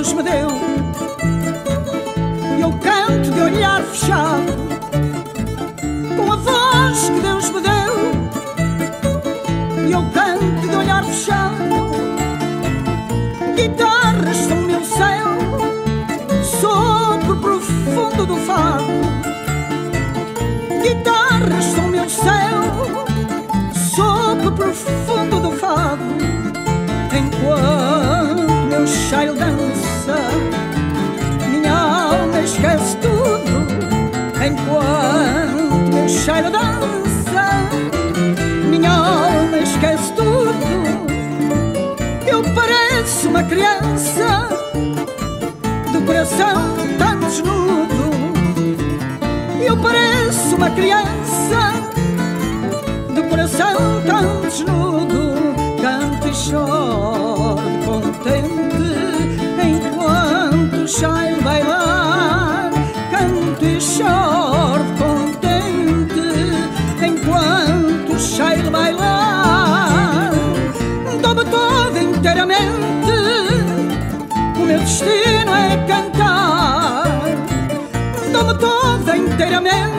Deus me deu. E eu canto de olhar fechado, com a voz que Deus me deu. E eu canto de olhar fechado, guitarras são meu céu, sopro profundo do fado. Guitarras são meu céu, sopro profundo do fado. Enquanto meu chairo dança, Enquanto meu chairo dança, minha alma esquece tudo. Eu pareço uma criança do coração tão desnudo. Eu pareço uma criança do coração tão desnudo. Toda inteiramente. O meu destino é cantar. Dou-me toda inteiramente.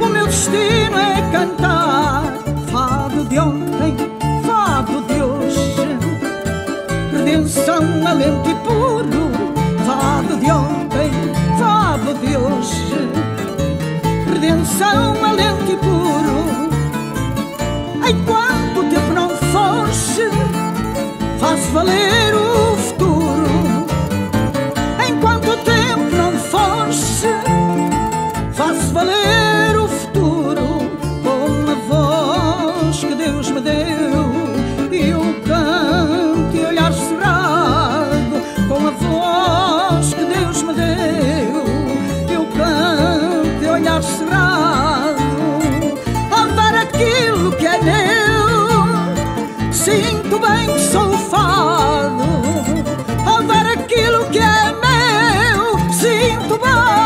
O meu destino é cantar. Fado de ontem, fado de hoje. Redenção alento e puro. Fado de ontem, fado de hoje. Redenção alento e puro. valer o futuro. Enquanto o tempo não foge, faz valer o futuro com a voz que Deus me deu e o canto e olhar cerrado com a voz que Deus me deu e o canto e olhar cerrado a dar aquilo que é meu. Sim, Cuba.